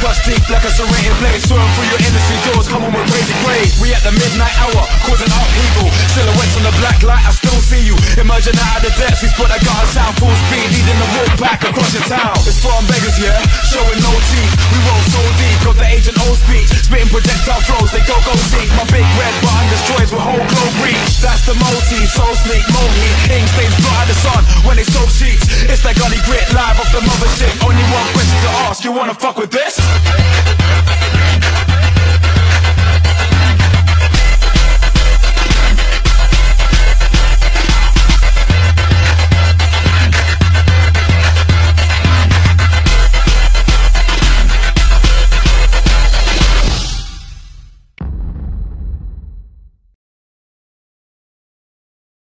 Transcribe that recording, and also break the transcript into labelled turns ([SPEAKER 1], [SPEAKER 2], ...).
[SPEAKER 1] Rust deep like a serrated blade. Soaring through your industry doors Coming with crazy grade We at the midnight hour Causing upheaval Silhouettes on the black light I still see you. Emerging out of the depths We put that got us full speed Leading the walk back across your town. It's Foreign Beggars, yeah? Showing no teeth. We roll so deep Got the agent old speech. Spitting projectile throws They go go deep. My big red button destroys With whole globe reach. That's the multi Soul sneak, Mohawk it's that gully grit live off the mother shit. Only one question to ask, you wanna fuck with this?